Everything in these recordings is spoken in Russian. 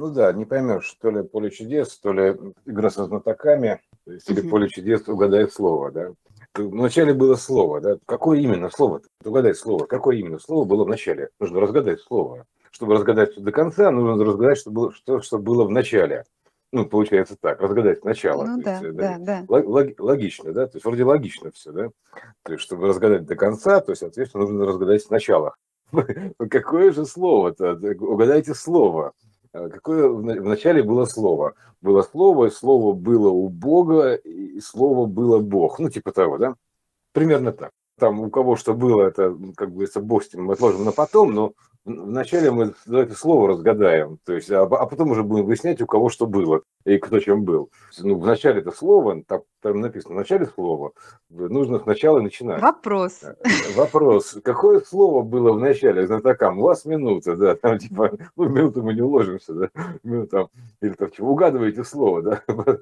Ну да, не поймешь, то ли поле чудес, то ли игра со знатоками, то есть, или поле чудес угадает слово, да. Вначале было слово, да. Какое именно слово? Угадай слово. Какое именно слово было в начале? Нужно разгадать слово. Чтобы разгадать до конца, нужно разгадать, что было, что, что было в начале. Ну, получается так, разгадать начало. Ну да, есть, да, да. Лог, логично, да? То есть вроде логично все, да? То есть, чтобы разгадать до конца, то есть, соответственно, нужно разгадать сначала. Какое же слово-то? Угадайте слово. А какое в начале было слово? Было слово, слово было у Бога, и слово было Бог. Ну, типа того, да? Примерно так. Там у кого что было, это, как говорится, Бог с тем мы отложим на потом, но Вначале мы это слово разгадаем, то есть, а, а потом уже будем выяснять, у кого что было и кто чем был. Ну, в начале это слово, там, там написано, в начале слова, нужно сначала начинать. Вопрос. Э, вопрос. Какое слово было в начале знатокам? У вас минута, да, там типа, ну, минуту мы не уложимся, да, ну, там, или там, чего, угадываете слово, да,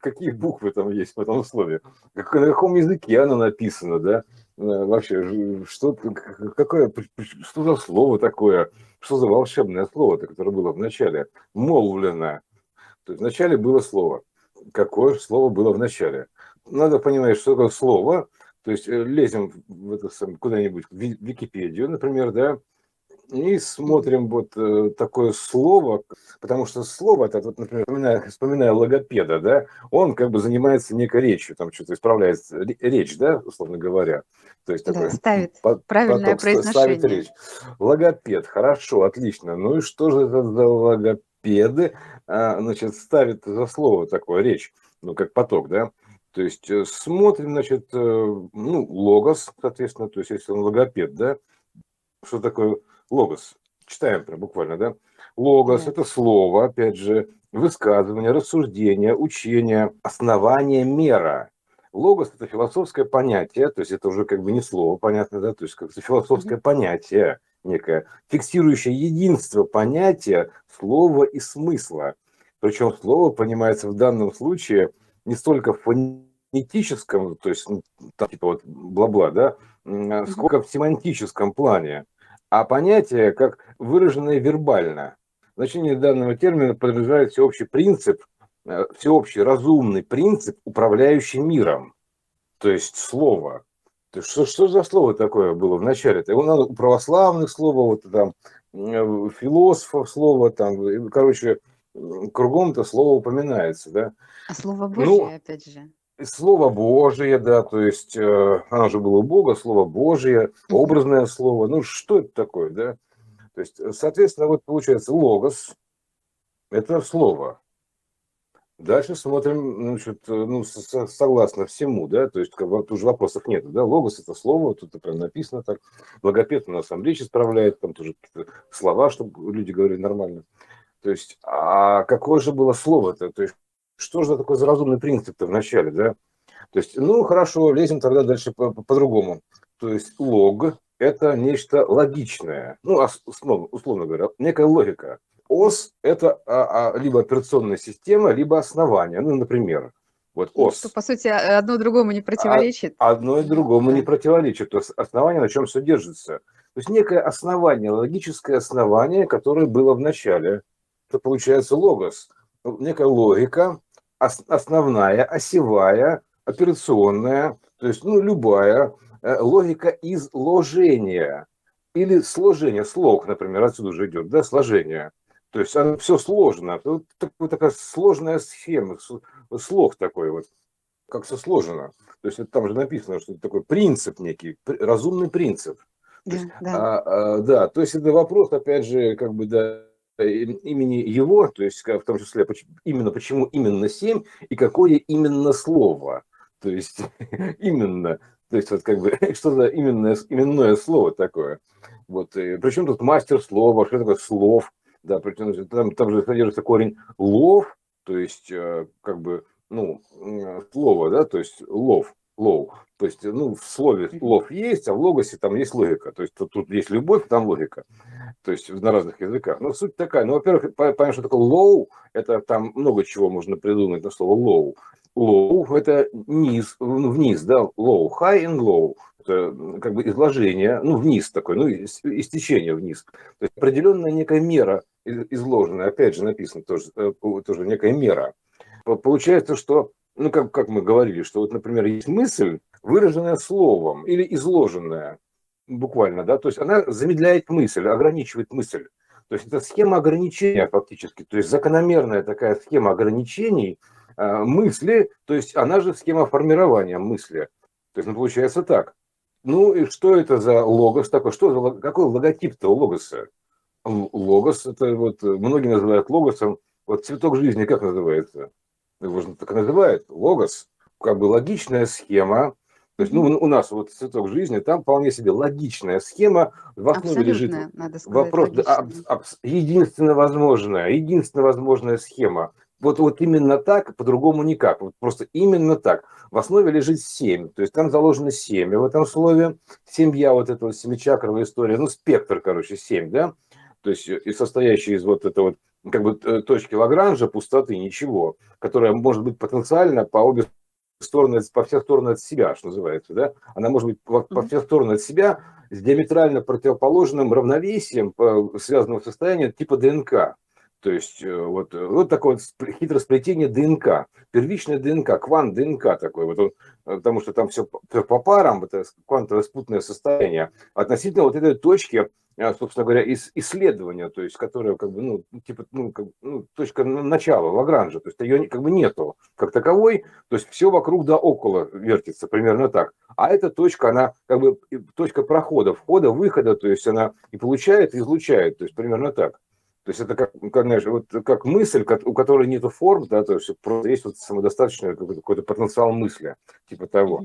какие буквы там есть в этом слове, как, на каком языке оно написано, да, Э, вообще, что, какое, что за слово такое, что за волшебное слово, которое было в начале, молвлено. То есть в начале было слово. Какое слово было в начале? Надо понимать, что такое слово, то есть э, лезем в это, куда-нибудь в Википедию, например, да, и смотрим вот э, такое слово, потому что слово, это, вот, например, вспоминая, вспоминая логопеда, да, он как бы занимается некой речью, там что-то исправляет речь, да, условно говоря. То есть да, такой ставит по, правильное поток, произношение. Ставит речь. Логопед, хорошо, отлично. Ну и что же это за логопеды, а, значит, ставит за слово такое речь, ну как поток, да? То есть э, смотрим, значит, э, ну, логос, соответственно, то есть если он логопед, да, что такое логос. Читаем прям буквально, да? Логос – это слово, опять же, высказывание, рассуждение, учение, основание, мера. Логос – это философское понятие, то есть это уже как бы не слово, понятно, да? То есть как-то философское понятие некое, фиксирующее единство понятия слова и смысла. Причем слово понимается в данном случае не столько в фонетическом, то есть ну, там, типа вот бла-бла, да, сколько в семантическом плане а понятие как выраженное вербально. Значение данного термина подразумевает всеобщий принцип, э, всеобщий разумный принцип, управляющий миром. То есть слово. Что, что за слово такое было в начале? -то? Надо у православных слово, вот там, философов слово, там, короче, кругом-то слово упоминается, да? А слово Божье, ну, опять же. Слово Божие, да, то есть э, оно же было у Бога, Слово Божие, образное слово. Ну, что это такое, да? То есть, соответственно, вот получается логос – это слово. Дальше смотрим, значит, ну, согласно всему, да, то есть как бы, тут же вопросов нет, да, логос – это слово, тут это прям написано так, логопед у нас сам речь исправляет, там тоже слова, чтобы люди говорили нормально. То есть, а какое же было слово-то, то есть что же такое за разумный принцип-то в начале, да? То есть, ну, хорошо, лезем тогда дальше по-другому. По, То есть лог – это нечто логичное, ну, условно, условно говоря, некая логика. ОС – это а, а, либо операционная система, либо основание. Ну, например, вот ну, ОС. Что, по сути, одно другому не противоречит. А, одно и другому не противоречит. То есть основание, на чем все держится. То есть некое основание, логическое основание, которое было в начале. Это получается логос. Некая логика, основная, осевая, операционная, то есть ну, любая э, логика изложения или сложения, слог, например, отсюда уже идет, да, сложение. То есть оно все сложно. Вот такая сложная схема, слог такой вот, как все сложено. То есть там же написано, что это такой принцип некий, разумный принцип. Да, есть, да. А, а, да, то есть это вопрос, опять же, как бы, да, имени его, то есть в том числе именно почему именно 7 и какое именно слово. То есть именно, то есть вот как бы что за именное, именное слово такое. Вот, и, причем тут мастер слова, что такое слов, да, причем там, там же содержится корень лов, то есть э, как бы, ну, слово, да, то есть лов, лов. То есть, ну, в слове лов есть, а в логосе там есть логика. То есть, тут, тут есть любовь, там логика. То есть, на разных языках. Но суть такая. Ну, во-первых, понятно, что такое low, это там много чего можно придумать на слово low. Low – это низ, ну, вниз, да, low, high and low. Это как бы изложение, ну, вниз такой, ну, истечение вниз. То есть, определенная некая мера изложена, опять же написано тоже, э, тоже некая мера. Получается, что, ну, как, как мы говорили, что вот, например, есть мысль, выраженная словом или изложенная, буквально, да, то есть она замедляет мысль, ограничивает мысль. То есть это схема ограничения фактически, то есть закономерная такая схема ограничений мысли, то есть она же схема формирования мысли. То есть, ну, получается так. Ну и что это за логос такой? Что за, какой логотип-то у логоса? Логос, это вот многие называют логосом. Вот цветок жизни как называется? Его же так называют. Логос. Как бы логичная схема. То есть, ну, у нас вот цветок жизни, там вполне себе логичная схема. В основе лежит надо сказать, вопрос, единственно возможная, единственно возможная схема. Вот, вот именно так, по-другому никак. Вот просто именно так. В основе лежит семь. То есть там заложено семя в этом слове. Семья, вот эта вот семичакровая история. Ну, спектр, короче, семь, да? То есть и состоящий из вот этого вот как бы э, точки Лагранжа, пустоты, ничего, которая может быть потенциально по обе стороны, по всех сторонам от себя, что называется, да? Она может быть по, по всех сторонам от себя с диаметрально противоположным равновесием, э, связанного состояния типа ДНК. То есть э, вот, э, вот такое вот хитросплетение ДНК, первичная ДНК, квант ДНК такой, вот он, э, потому что там все, по парам, это квантовое спутное состояние, относительно вот этой точки, собственно говоря, исследования, то есть которая как бы, ну, типа, ну, как, ну точка начала, Лагранжа, то есть ее как бы нету как таковой, то есть все вокруг да около вертится, примерно так. А эта точка, она как бы точка прохода, входа, выхода, то есть она и получает, и излучает, то есть примерно так. То есть это как, как, знаешь, вот как мысль, у которой нет форм, да, то есть просто есть вот самодостаточный какой-то, какой потенциал мысли, типа того.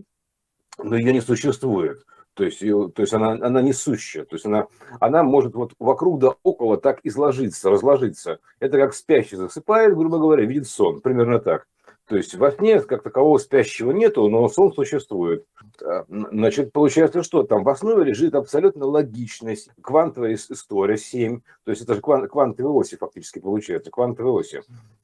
Но ее не существует. То есть, ее, то есть она, она несущая. То есть она, она может вот вокруг да около так изложиться, разложиться. Это как спящий засыпает, грубо говоря, видит сон. Примерно так. То есть во сне как такового спящего нету, но сон существует. Значит, получается, что там в основе лежит абсолютно логичность, квантовая история 7, то есть это же квантовые оси фактически получается, квантовые оси.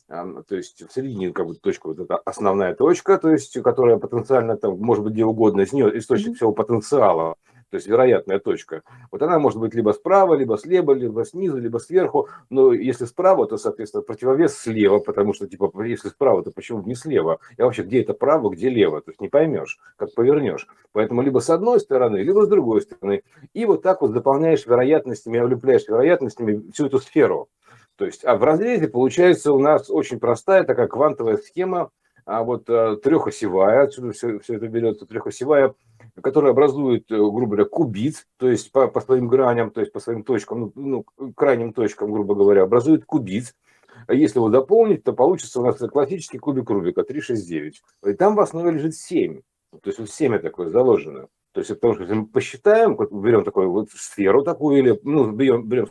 То есть в середине как бы точка, вот эта основная точка, то есть которая потенциально там может быть где угодно, из нее источник всего потенциала то есть вероятная точка. Вот она может быть либо справа, либо слева, либо снизу, либо сверху. Но если справа, то, соответственно, противовес слева, потому что, типа, если справа, то почему не слева? И вообще, где это право, где лево? То есть не поймешь, как повернешь. Поэтому либо с одной стороны, либо с другой стороны. И вот так вот заполняешь вероятностями, облепляешь вероятностями всю эту сферу. То есть, а в разрезе получается у нас очень простая такая квантовая схема, а вот а, трехосевая, отсюда все, все это берется, трехосевая который образует, э, грубо говоря, кубит, то есть по, по своим граням, то есть по своим точкам, ну, ну, крайним точкам, грубо говоря, образует кубит. А если его дополнить, то получится у нас классический кубик Рубика 369. И там в основе лежит 7. То есть вот 7 такое заложено. То есть, потому что если мы посчитаем, берем такую вот сферу такую, или ну, берем, берем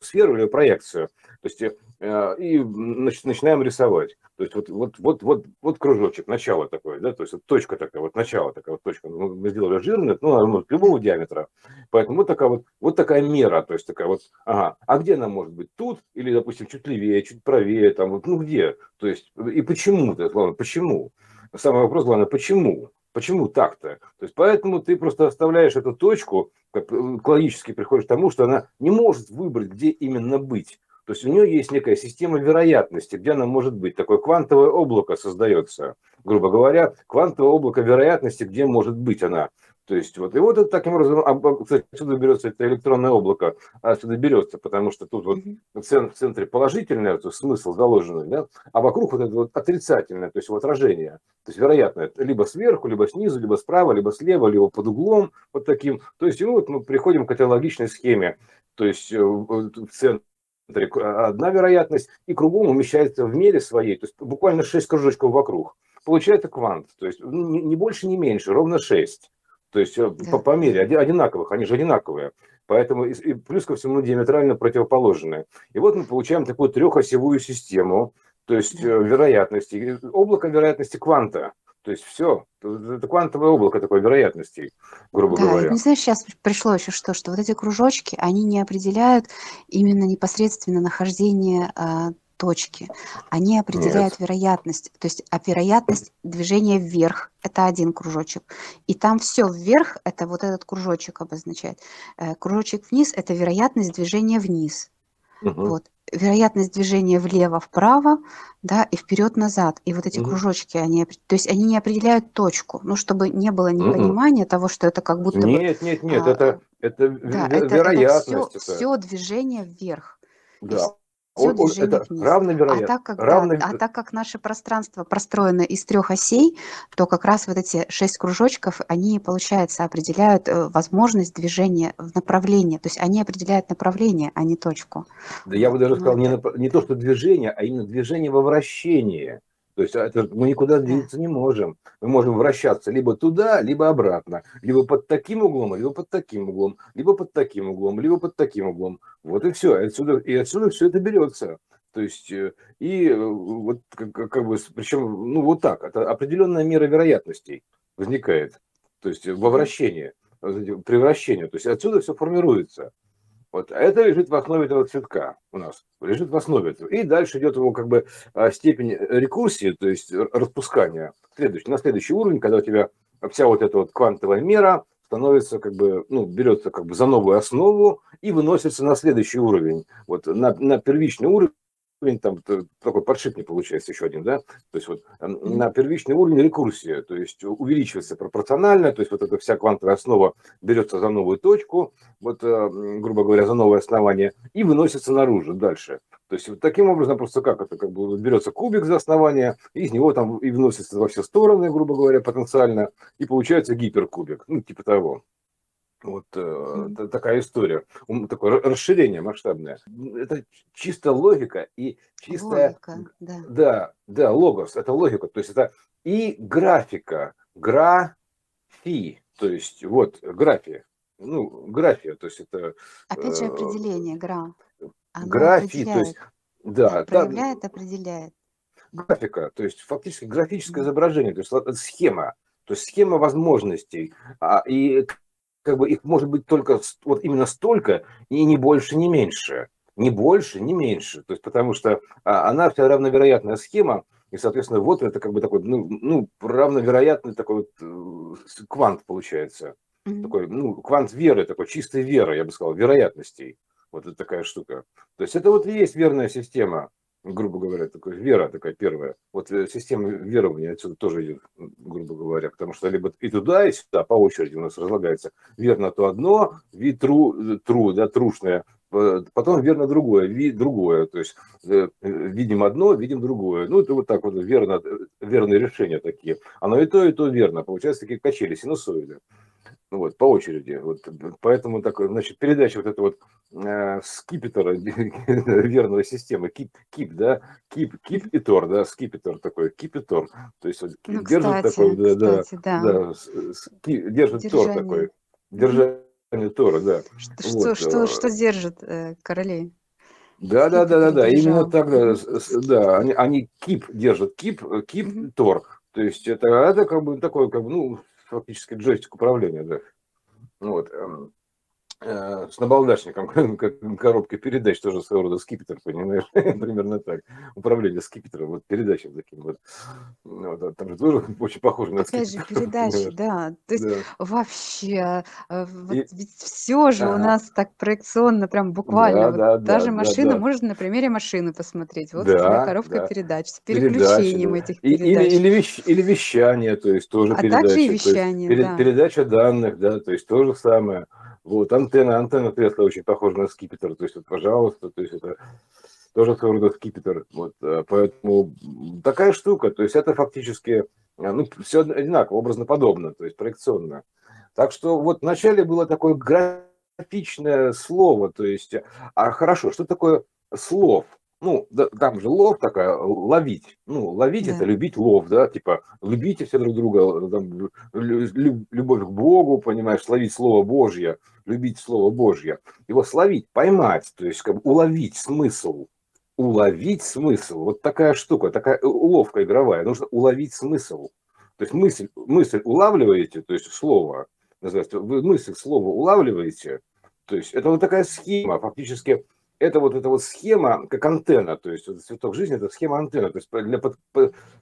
сферу или проекцию, то есть и значит, начинаем рисовать. То есть вот, вот, вот, вот, вот кружочек, начало такое, да, то есть вот точка такая, вот начало такая вот точка. Ну, мы сделали жирный, ну, любого диаметра. Поэтому вот такая вот, вот такая мера, то есть такая вот, ага, а где она может быть? Тут или, допустим, чуть левее, чуть правее, там вот, ну где? То есть и почему-то, главное, почему? Самый вопрос, главное, почему? Почему так-то? То есть поэтому ты просто оставляешь эту точку, как логически приходишь к тому, что она не может выбрать, где именно быть. То есть у нее есть некая система вероятности, где она может быть. Такое квантовое облако создается, грубо говоря, квантовое облако вероятности, где может быть она. То есть вот, и вот это таким образом, а, кстати, отсюда берется это электронное облако, отсюда берется, потому что тут вот в центре положительное, то есть смысл заложенный, да, а вокруг вот это вот отрицательное, то есть его отражение. То есть вероятно, либо сверху, либо снизу, либо справа, либо слева, либо под углом, вот таким. То есть, ну вот мы приходим к этой логичной схеме. То есть э, в центре одна вероятность, и кругом умещается в мере своей, то есть буквально 6 кружочков вокруг. Получается квант, то есть ну, не больше, не меньше, ровно 6. То есть э, да. по, по мере одинаковых, они же одинаковые. Поэтому и плюс ко всему диаметрально противоположные. И вот мы получаем такую трехосевую систему, то есть да. Э, вероятности, облако вероятности кванта. То есть все, это квантовое облако такой вероятностей, грубо да, говоря. Не знаешь, сейчас пришло еще что, что вот эти кружочки, они не определяют именно непосредственно нахождение а, точки. Они определяют Нет. вероятность. То есть а вероятность движения вверх – это один кружочек. И там все вверх – это вот этот кружочек обозначает. Э, кружочек вниз – это вероятность движения вниз. Угу. Вот. Вероятность движения влево-вправо, да, и вперед-назад. И вот эти угу. кружочки, они, то есть они не определяют точку, ну, чтобы не было непонимания угу. того, что это как будто Нет, бы, нет, нет, а, это, это да, вероятность. Это, это, все, это все движение вверх. Да все он, движение это вниз. Равновероятно. А так, как, равно... да, а так как наше пространство простроено из трех осей, то как раз вот эти шесть кружочков, они, получается, определяют э, возможность движения в направлении. То есть они определяют направление, а не точку. Да я бы даже сказал, не, не то, что движение, а именно движение во вращении. То есть это, мы никуда двигаться не можем. Мы можем вращаться либо туда, либо обратно. Либо под таким углом, либо под таким углом, либо под таким углом, либо под таким углом. Вот и все. И отсюда, и отсюда все это берется. То есть, э, и э, вот как, как бы, причем, ну вот так, это определенная мера вероятностей возникает. То есть во вращении, превращению. То есть отсюда все формируется. Вот. А это лежит в основе этого цветка у нас, лежит в основе этого. И дальше идет его как бы а, степень рекурсии, то есть распускания. Следующий, на следующий уровень, когда у тебя вся вот эта вот квантовая мера становится как бы, ну, берется как бы за новую основу и выносится на следующий уровень. Вот на, на первичный уровень уровень, там такой подшипник получается еще один, да, то есть вот на первичный уровень рекурсия, то есть увеличивается пропорционально, то есть вот эта вся квантовая основа берется за новую точку, вот, э, грубо говоря, за новое основание, и выносится наружу дальше. То есть вот таким образом просто как это, как бы берется кубик за основание, и из него там и вносится во все стороны, грубо говоря, потенциально, и получается гиперкубик, ну, типа того. Вот э, такая история, такое расширение масштабное. Это чисто логика и чистая... Логика, да. Да, да, логос, это логика. То есть это и графика, графи, то есть вот графия. Ну, графия, то есть это... Опять же э, определение, гра. Оно графи, то есть... Да, да проявляет, да, определяет. Графика, то есть фактически графическое изображение, то есть схема, то есть схема возможностей. А, и как бы их может быть только вот именно столько, и не больше, не меньше. Не больше, не меньше. То есть, потому что а, она вся равновероятная схема, и, соответственно, вот это как бы такой, ну, ну равновероятный такой вот э, квант получается. Mm-hmm. Такой, ну, квант веры, такой чистой веры, я бы сказал, вероятностей. Вот это такая штука. То есть это вот и есть верная система грубо говоря, такой вера такая первая. Вот э, система верования отсюда тоже идет, грубо говоря, потому что либо и туда, и сюда по очереди у нас разлагается. Верно то одно, вид тру, э, тру, да, трушное, потом верно другое, вид другое, то есть э, видим одно, видим другое. Ну, это вот так вот верно, верные решения такие. Оно и то, и то верно. Получается такие качели, синусоиды. Ну вот, по очереди. Вот, поэтому так, значит, передача вот эта вот э, скипетора верной системы, кип, кип, да, кип, кип и тор, да, скипетор такой, кип и тор. То есть вот, ну, держит кстати, такой, да, кстати, да, да, да ски, держит Держание. тор такой, держание тора, да. Что, вот. что, что, что держит э, королей? Да, да, да, да, да, именно так, да, да, они, они кип держат, кип, кип, mm-hmm. тор. То есть это, это как бы такое, как бы, ну, фактически джойстик управления, да. Вот. Э, с набалдашником коробкой передач, тоже своего рода скипетр, понимаешь, примерно так, управление скипетром, вот передачем таким вот, вот а там же тоже очень похоже на Опять же, передачи, да, то есть да. вообще, э, вот И... ведь все же ага. у нас так проекционно, прям буквально, да, вот да, даже да, машина, да, можно на примере машины посмотреть, вот да, коробка да. передач, с переключением передачи, этих передач. Или, или, вещ, или вещание, то есть тоже а передача. также и вещание, есть, да. Передача данных, да, то есть то же самое. Вот, антенна, антенна Тесла очень похожа на скипетр, то есть, вот, пожалуйста, то есть, это тоже своего рода скипетр, вот, э, поэтому такая штука, то есть, это фактически, э, ну, все одинаково, образно подобно, то есть, проекционно. Так что вот вначале было такое графичное слово, то есть, а хорошо, что такое слов? ну, да, там же лов такая, ловить. Ну, ловить да. это любить лов, да, типа, любите все друг друга, там, любовь к Богу, понимаешь, словить Слово Божье, любить Слово Божье. Его словить, поймать, то есть, как бы уловить смысл. Уловить смысл. Вот такая штука, такая уловка игровая. Нужно уловить смысл. То есть мысль, мысль улавливаете, то есть слово, называется, вы мысль, слово улавливаете, то есть это вот такая схема, фактически это вот эта вот схема, как антенна, то есть цветок жизни, это схема антенна, то есть для,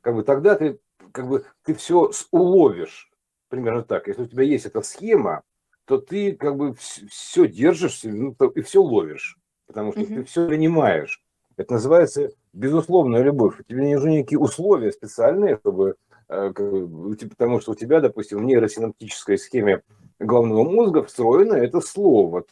как бы тогда ты, как бы, ты все уловишь, примерно так. Если у тебя есть эта схема, то ты как бы все держишь ну, и все ловишь, потому что угу. ты все принимаешь. Это называется безусловная любовь. Тебе не нужны никакие условия специальные, чтобы потому что у тебя, допустим, в нейросинаптической схеме головного мозга встроено это слово,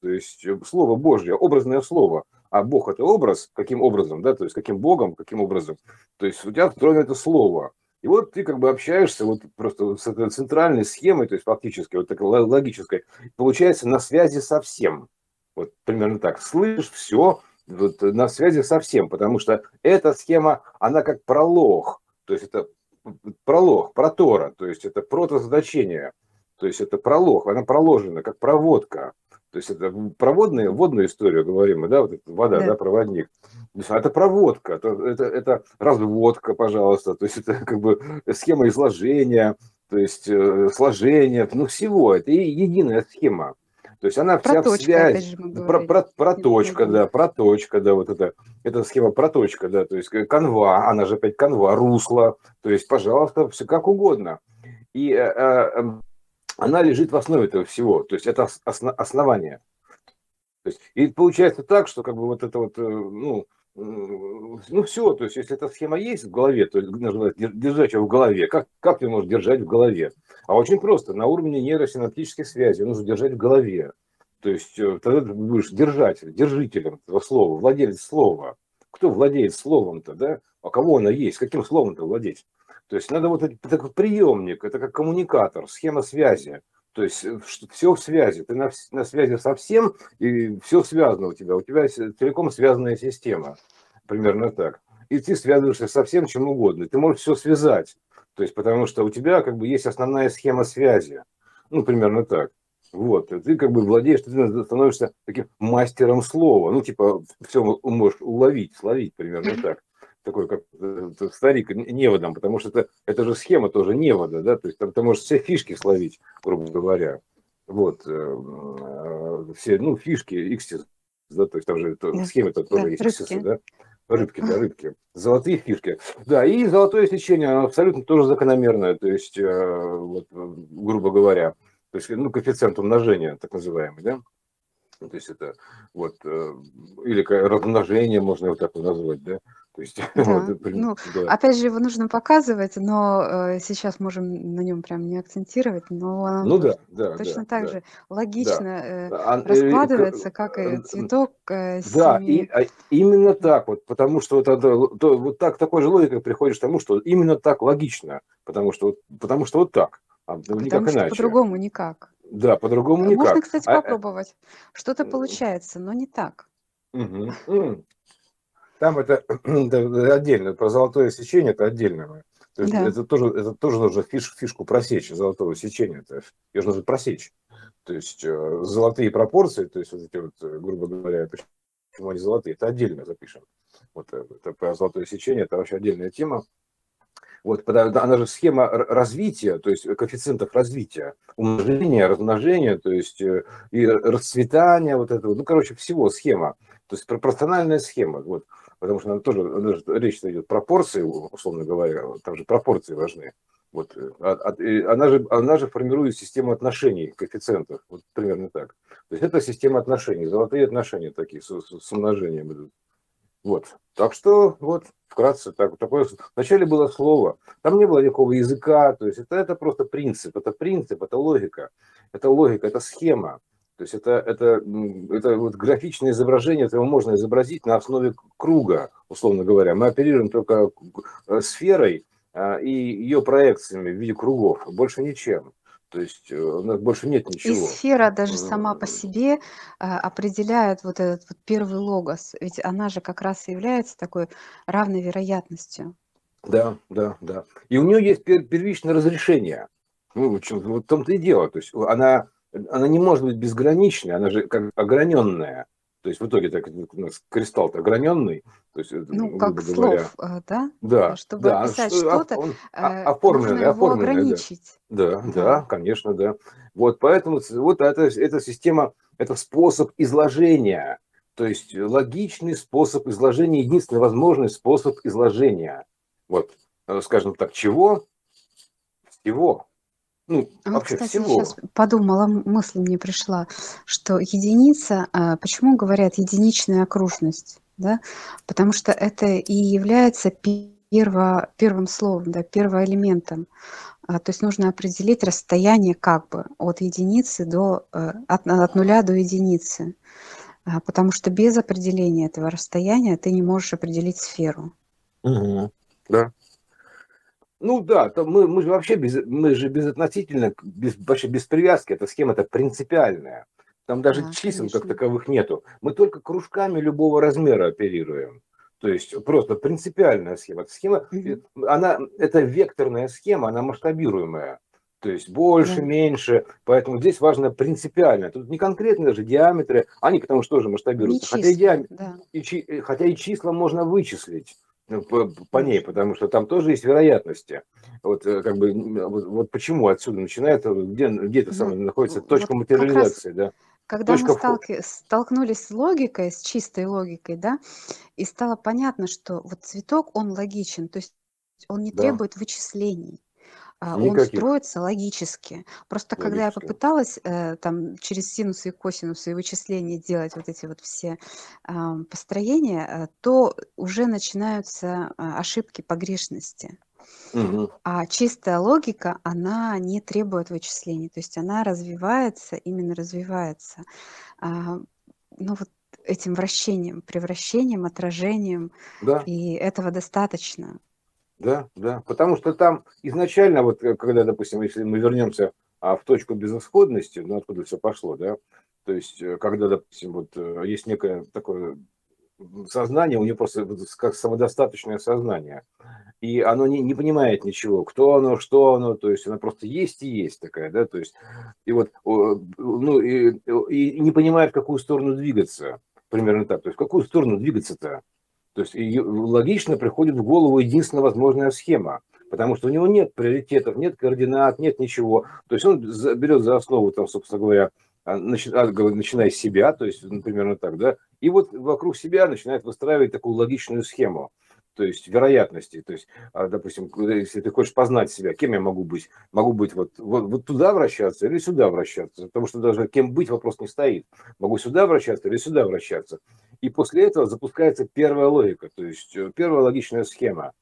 то есть слово Божье, образное слово. А Бог это образ, каким образом, да, то есть каким Богом, каким образом. То есть у тебя встроено это слово. И вот ты как бы общаешься вот просто с этой центральной схемой, то есть фактически вот такой логической, получается на связи со всем. Вот примерно так. Слышишь все вот, на связи со всем, потому что эта схема, она как пролог, то есть это пролог, протора, то есть это протозадачение, то есть это пролог, она проложена как проводка. То есть это проводная, водную историю говорим мы, да, вот это вода, да, да проводник. Это проводка, это, это, это разводка, пожалуйста, то есть это как бы схема изложения, то есть э, сложения, ну всего, это единая схема. То есть она вся в связи, про, про, проточка, да, проточка, да, вот это, это схема проточка, да, то есть канва, она же опять канва, русло, то есть, пожалуйста, все как угодно. И э, э, она лежит в основе этого всего, то есть это основание. То есть, и получается так, что как бы вот это вот, э, ну, ну все, то есть если эта схема есть в голове, то нужно держать ее в голове. Как, как ты можешь держать в голове? А очень просто, на уровне нейросинаптических связей нужно держать в голове. То есть э, тогда ты будешь держатель, держителем этого слова, владелец слова. Кто владеет словом-то, да? А кого оно есть? Каким словом-то владеть? То есть надо вот это как приемник, это как коммуникатор, схема связи. То есть э, все в связи. Ты на, на связи со всем, и все связано у тебя. У тебя целиком связанная система. Примерно так. И ты связываешься со всем, чем угодно. Ты можешь все связать. То есть, потому что у тебя как бы есть основная схема связи. Ну, примерно так. Вот, ты как бы владеешь, ты становишься таким мастером слова. Ну, типа, все можешь уловить, словить примерно так такой, как э, старик, неводом, потому что это, это же схема тоже невода, да, то есть там ты можешь все фишки словить, грубо говоря. Вот, э, э, все, ну, фишки, иксис, да, то есть там же то, схема-то тоже да, есть, иксисы, да, рыбки, да, рыбки, золотые фишки. Да, и золотое сечение, оно абсолютно тоже закономерное, то есть, вот, грубо говоря, то есть, ну, коэффициент умножения, так называемый, да, то есть это вот, или размножение можно его так назвать, да, то есть, Да, ну, да. опять же, его нужно показывать, но э, сейчас можем на нем прям не акцентировать, но Ну да, да, точно да, так да, же логично э, А, э, раскладывается, как и цветок э, Да, и а, именно так вот, потому что вот, это, то, вот так такой же логикой приходишь к тому, что именно так логично, потому что, потому что вот так, а потому никак что иначе. по-другому никак. Да, по-другому никак. Можно, кстати, А, э, попробовать. Что-то получается, но не так. мгм. Там это, это отдельно, про золотое сечение это отдельно. То есть да. это, тоже, это тоже нужно фиш, фишку просечь, золотого сечения. Это, ее же нужно просечь. То есть э, золотые пропорции, то есть вот эти вот, э, грубо говоря, почему они золотые, это отдельно запишем. Вот э, это про золотое сечение, это вообще отдельная тема. Вот, она же схема развития, то есть коэффициентов развития, умножения, размножения, то есть и расцветания, вот этого, ну, короче, всего схема, то есть пропорциональная схема. Вот потому что она тоже, речь идет пропорции, условно говоря, там же пропорции важны. Вот, э, а, а, она, же, она же формирует систему отношений, коэффициентов, вот примерно так. То есть это система отношений, золотые отношения такие, с, с умножением идут. Вот. Так что, вот, вкратце, так, такое, вначале было слово, там не было никакого языка, то есть это, это просто принцип, это принцип, это логика, это логика, это схема. То есть это, это, это вот графичное изображение, это можно изобразить на основе круга, условно говоря. Мы оперируем только э, сферой а, и ее проекциями в виде кругов, больше ничем. То есть э, у нас больше нет ничего. И сфера даже сама по себе а, определяет вот этот вот первый логос. Ведь она же как раз и является такой равной вероятностью. Да, да, да. И у нее есть первичное разрешение. Ну, в том-то и дело. То есть она она не может быть безграничной, она же как ограненная. То есть в итоге так у нас кристалл-то ограненный. То есть, ну, как слов, э, да? Да. Чтобы да, описать что, то он, э, оформленный, нужно его оформленный, ограничить. Да. Да, да, конечно, да. Вот поэтому вот это, эта система, это способ изложения. То есть логичный способ изложения, единственный возможный способ изложения. Вот, э, скажем так, чего? Всего. Ну, а вот, вообще кстати, всего. сейчас подумала, мысль мне пришла, что единица, а, почему говорят единичная окружность? да, потому что это и является перво, первым словом, да, первым элементом. А, то есть нужно определить расстояние как бы от единицы до, э, от, от нуля до единицы. А, потому что без определения этого расстояния ты не можешь определить сферу. Угу. Да. Ну да, то мы, мы же вообще без, мы же безотносительно, без, вообще без привязки, эта схема это принципиальная. Там даже да, чисел конечно. как таковых нету. Мы только кружками любого размера оперируем. То есть просто принципиальная схема. Схема, угу. она, это векторная схема, она масштабируемая. То есть больше, да. меньше. Поэтому здесь важно принципиально. Тут не конкретные даже диаметры, они потому что тоже масштабируются. хотя, и диам... да. и, хотя и числа можно вычислить по, по ней, потому что там тоже есть вероятности. Вот э, как бы вот, вот почему отсюда начинает, где, где это самое находится точка вот материализации, да? Когда Точка мы сталки, столкнулись с логикой, с чистой логикой, да, и стало понятно, что вот цветок, он логичен, то есть он не да. требует вычислений. А, он строится логически. Просто когда я попыталась э, там через синусы и косинусы и вычисления делать вот эти вот все э, построения, э, то уже начинаются э, ошибки, погрешности. Угу. А чистая логика, она не требует вычислений, то есть она развивается, именно развивается. А, ну вот этим вращением, превращением, отражением, да. и этого достаточно. Да, да, потому что там изначально, вот э, когда, допустим, если мы вернемся а, в точку безысходности, ну откуда все пошло, да, то есть э, когда, допустим, вот э, есть некое такое сознание, у него просто как самодостаточное сознание, и оно не, не понимает ничего, кто оно, что оно, то есть оно просто есть и есть такая, да, то есть, и вот, ну, и, и не понимает, в какую сторону двигаться, примерно так, то есть в какую сторону двигаться-то, то есть логично приходит в голову единственная возможная схема, потому что у него нет приоритетов, нет координат, нет ничего. То есть он берет за основу, там, собственно говоря, а, начиная с себя, то есть, ну, примерно так, да, и вот вокруг себя начинает выстраивать такую логичную схему то есть вероятности. То есть, а, допустим, если ты хочешь познать себя, кем я могу быть? Могу быть вот, вот, вот туда вращаться или сюда вращаться, потому что даже кем быть вопрос не стоит. Могу сюда вращаться или сюда вращаться. И после этого запускается первая логика, то есть э, первая логичная схема,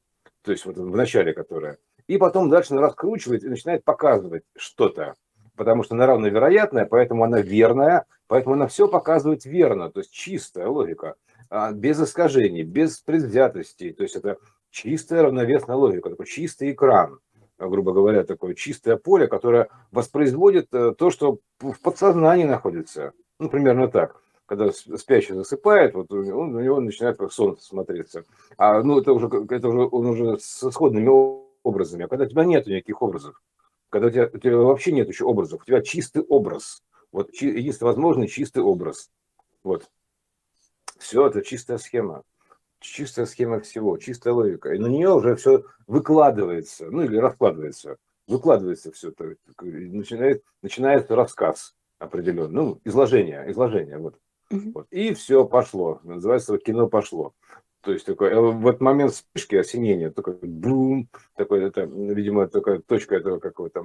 то есть вот в начале которая. И потом дальше она раскручивает и начинает показывать что-то, потому что она равновероятная, поэтому она верная, поэтому она все показывает верно, то есть чистая логика – без искажений, без предвзятостей. То есть это чистая равновесная логика, такой чистый экран, грубо говоря, такое чистое поле, которое воспроизводит э, то, что в подсознании находится. Ну, примерно так. Когда спящий засыпает, вот он, у него начинает как солнце смотреться. А ну, это уже, это уже, он уже с исходными образами. А когда у тебя нет никаких образов, когда у тебя, у тебя вообще нет еще образов, у тебя чистый образ. Вот единственный возможный чистый образ. Вот. Все это чистая схема. Чистая схема всего, чистая логика. И на нее уже все выкладывается, ну или раскладывается. Выкладывается все это. Начинает, начинается рассказ определенный. Ну, изложение, изложение. Вот. Угу. вот. И все пошло. Называется кино пошло. То есть такой, э, в этот момент вспышки осенения, такой бум, такой, это, видимо, такая точка этого какого-то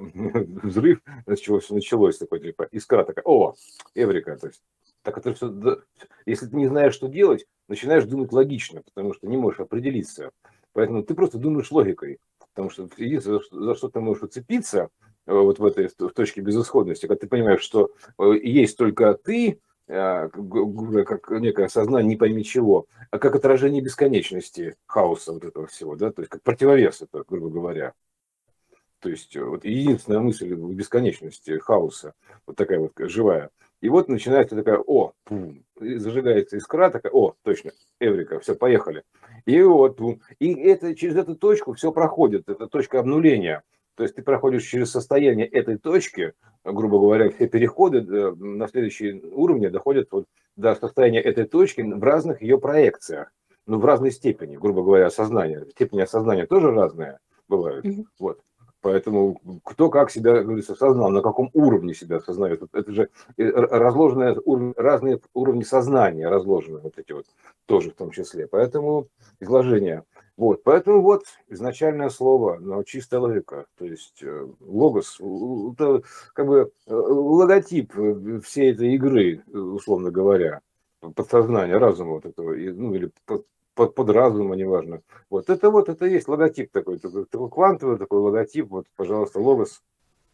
взрыв, с чего все началось, такой, типа, искра такая, о, Эврика, то есть так это все, если ты не знаешь, что делать, начинаешь думать логично, потому что не можешь определиться. Поэтому ты просто думаешь логикой. Потому что единственное, за что ты можешь уцепиться э, вот в этой в точке безысходности, когда ты понимаешь, что э, есть только ты, э, как некое сознание, не пойми чего, а как отражение бесконечности хаоса вот этого всего, да, то есть как противовес это, грубо говоря. То есть вот единственная мысль в бесконечности хаоса, вот такая вот живая – и вот начинается такая, о, пум, зажигается искра, такая, о, точно, Эврика, все, поехали. И вот, пум, и это, через эту точку все проходит, это точка обнуления. То есть ты проходишь через состояние этой точки, грубо говоря, все переходы э, на следующие уровни доходят вот до состояния этой точки в разных ее проекциях, ну, в разной степени, грубо говоря, сознания. Степень осознания тоже разная бывают. Mm-hmm. Вот. Поэтому кто как себя, говорится, осознал, на каком уровне себя осознает. Это же э, разложенные разные уровни сознания разложены, вот эти вот тоже в том числе. Поэтому изложение. Вот, поэтому вот изначальное слово, чистая логика, то есть э, логос, это как бы э, логотип всей этой игры, условно говоря. подсознания, разума вот этого, ну или под, под, разума, неважно. Вот это вот, это есть логотип такой, такой, такой квантовый такой логотип, вот, пожалуйста, логос,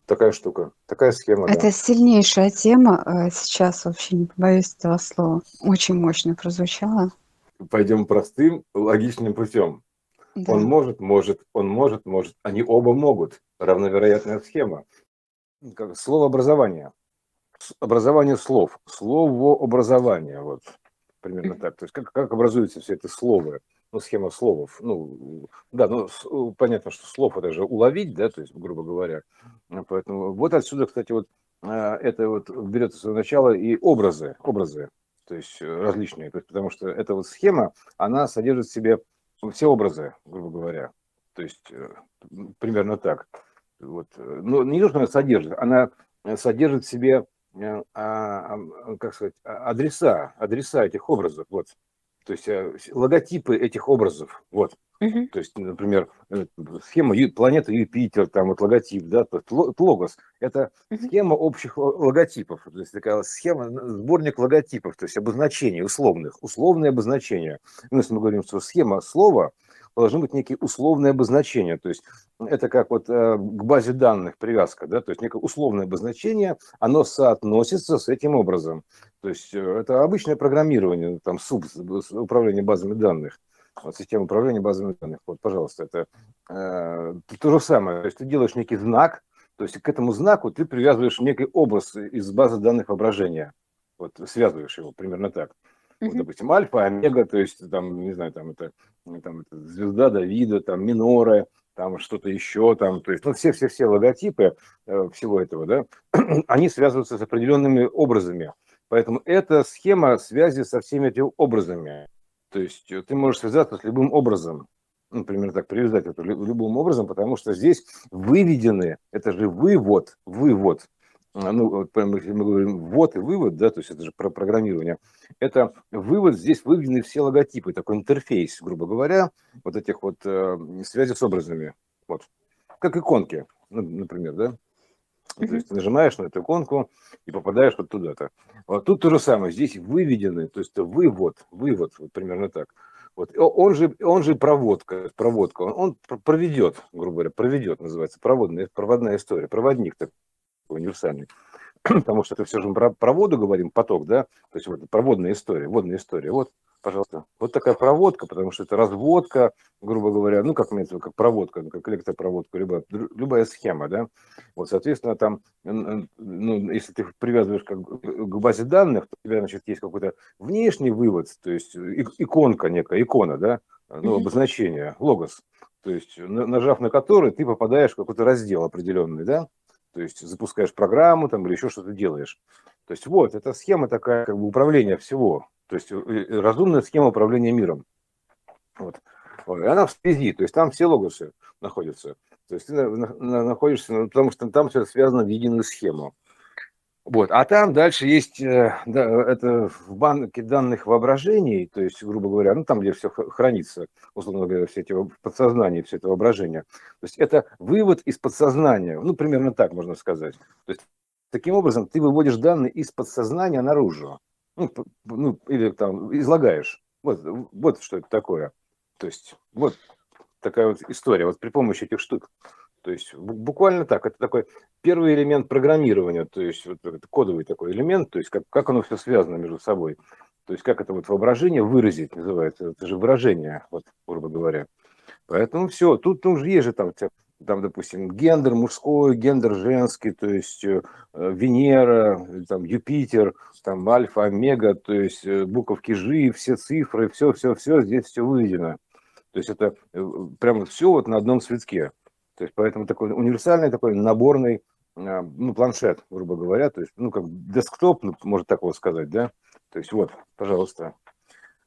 такая штука, такая схема. Это да. сильнейшая тема э, сейчас, вообще не побоюсь этого слова, очень мощно прозвучало. Пойдем простым, логичным путем. Да. Он может, может, он может, может. Они оба могут. Равновероятная схема. Как слово образование. Образование слов. Слово образование. Вот примерно так. То есть как, как образуется все это слово, ну, схема словов. Ну, да, ну, понятно, что слов это же уловить, да, то есть, грубо говоря. Поэтому вот отсюда, кстати, вот а, это вот берется свое начало и образы, образы, то есть различные, то есть, потому что эта вот схема, она содержит в себе все образы, грубо говоря. То есть э, примерно так. Вот. Но не то, что она содержит, она содержит в себе, э, как сказать, а, адреса, адреса этих образов. Вот. То есть э, логотипы этих образов. Вот. То есть, например, схема планеты Юпитер, там вот логотип, да, то есть логос. Это схема общих логотипов. То есть такая схема, сборник логотипов, то есть обозначений условных, условные обозначения. Ну, если мы говорим, что схема слова, должны быть некие условные обозначения. То есть это как вот э, к базе данных привязка, да, то есть некое условное обозначение, оно соотносится с этим образом. То есть э, это обычное программирование, там, суб, управление базами данных. Вот система управления базами данных. Вот, пожалуйста, это э, то же самое. То есть ты делаешь некий знак, то есть к этому знаку ты привязываешь некий образ из базы данных воображения. Вот связываешь его примерно так. Вот, допустим, альфа, омега, то есть там, не знаю, там это, там, это звезда Давида, там миноры, там что-то еще, там, то есть, ну, все-все-все логотипы э, всего этого, да, они связываются с определенными образами. Поэтому это схема связи со всеми этими образами. То есть э, ты можешь связаться с любым образом, например, так привязать это любым образом, потому что здесь выведены, это же вывод, вывод ну, вот, если мы говорим ввод и вывод, да, то есть это же про программирование, это вывод, здесь выведены все логотипы, такой интерфейс, грубо говоря, вот этих вот э, связей с образами, вот, как иконки, ну, например, да, mm-hmm. то есть ты нажимаешь на эту иконку и попадаешь вот туда-то. Вот тут то же самое, здесь выведены, то есть вывод, вывод, вот примерно так. Вот он же, он же проводка, проводка, он, он проведет, грубо говоря, проведет, называется, проводная, проводная история, проводник такой универсальный. Потому что это все же про, про воду говорим, поток, да, то есть вот проводная история, водная история. Вот, пожалуйста, вот такая проводка, потому что это разводка, грубо говоря, ну, как имеется как проводка, ну, как электропроводка, любая, любая схема, да. Вот, соответственно, там, ну, если ты привязываешь как к базе данных, то у тебя, значит, есть какой-то внешний вывод, то есть иконка некая, икона, да, ну, обозначение, логос, то есть нажав на который, ты попадаешь в какой-то раздел определенный, да, то есть запускаешь программу там или еще что-то делаешь. То есть вот, эта схема такая как бы управления всего, то есть э, э, разумная схема управления миром. Вот. И она в связи, то есть там все логосы находятся. То есть ты находишься, ну, потому что там все связано в единую схему. Вот. А там дальше есть, э, да, это в банке данных воображений, то есть, грубо говоря, ну там, где все хранится, условно говоря, все эти в подсознании, все это воображение. То есть это вывод из подсознания, ну, примерно так можно сказать. То есть таким образом ты выводишь данные из подсознания наружу, ну, ну или там излагаешь. Вот, вот что это такое. То есть вот такая вот история, вот при помощи этих штук. То есть буквально так, это такой первый элемент программирования, то есть вот это кодовый такой элемент, то есть как, как оно все связано между собой. То есть как это вот воображение выразить называется, это же выражение, вот, грубо говоря. Поэтому все, тут ну, есть же там, там, допустим, гендер мужской, гендер женский, то есть э, Венера, там Юпитер, там Альфа, Омега, то есть э, буковки Жи, все цифры, все, все, все, здесь все выведено. То есть это э, прямо все вот на одном цветке. То есть поэтому такой универсальный такой наборный а, ну, планшет, грубо говоря, то есть, ну, как десктоп, ну, можно такого сказать, да, то есть вот, пожалуйста.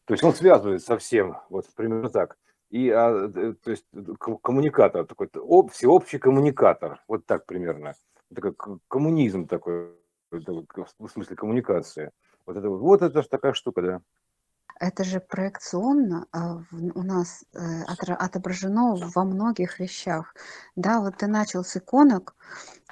То есть он связывает со всем, вот примерно так. И, а, э, то есть, коммуникатор, такой об, всеобщий коммуникатор, вот так примерно. Это как коммунизм такой, в смысле коммуникации. Вот это вот, вот это же такая штука, да. Это же проекционно а, у нас э, отображено во многих вещах. Да, вот ты начал с иконок,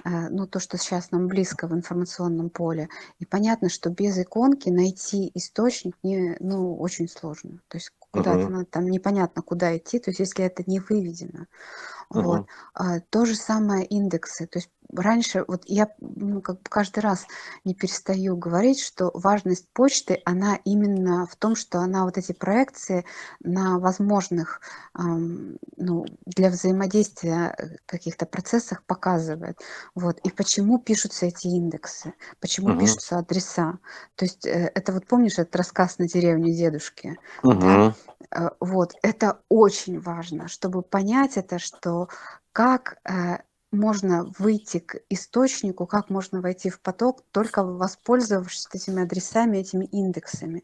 э, ну, то, что сейчас нам близко в информационном поле, и понятно, что без иконки найти источник не, ну, очень сложно. То есть куда-то uh-huh. там непонятно, куда идти, то есть если это не выведено. Uh-huh. Вот. А, то же самое индексы. То есть раньше, вот я ну, как бы каждый раз не перестаю говорить, что важность почты, она именно в том, что она вот эти проекции на возможных эм, ну, для взаимодействия э, каких-то процессах показывает. Вот. И почему пишутся эти индексы, почему uh-huh. пишутся адреса. То есть э, это вот помнишь этот рассказ на деревню дедушки? Uh-huh. Да? Э, вот. Это очень важно, чтобы понять это, что как можно выйти к источнику, как можно войти в поток, только воспользовавшись этими адресами, этими индексами.